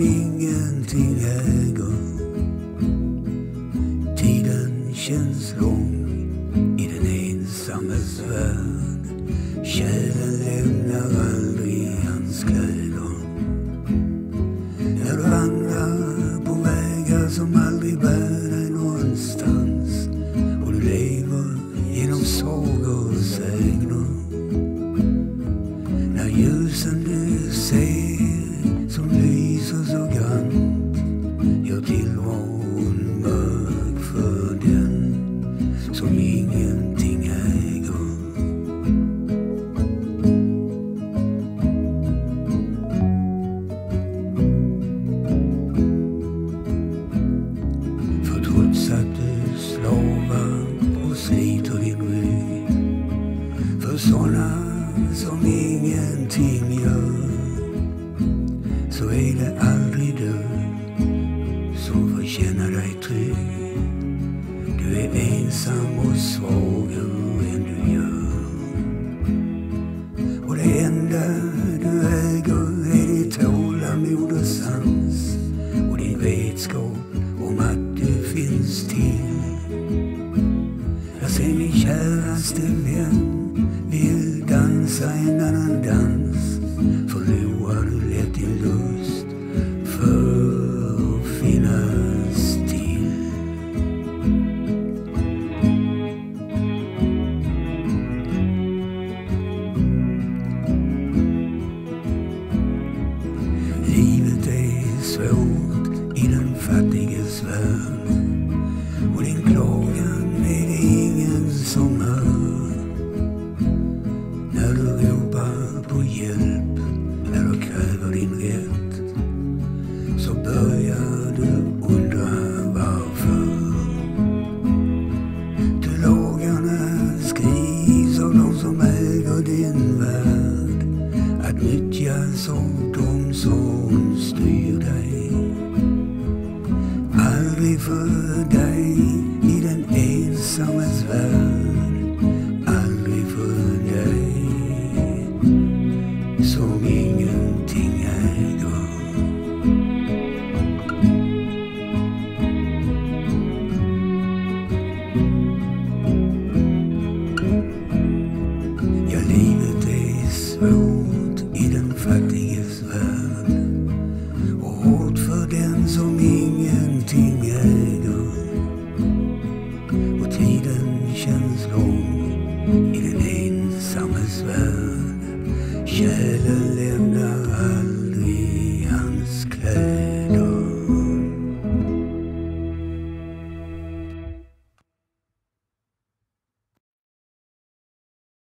ingenting äger. Tiden känns lång ljusen du ser som lyser så grant gör tillvaron mörk för den som ingenting äger. För trots att du slavar och sliter din rygg för sådana som ingenting gör så är det aldrig du som får känna dig trygg. Du är ensam och svag än du gör. Och det enda du äger är ditt tålamod och sans och din vetskap om att du finns till. Jag ser min käraste vän dansa en annan dans förlorar du lätt din lust för att finnas till. Livet är svårt i den fattiges värld och din klagan är det ingen som nyttjas av de som styr dig. Aldrig för dig värld. Lämnar aldrig hans kläder.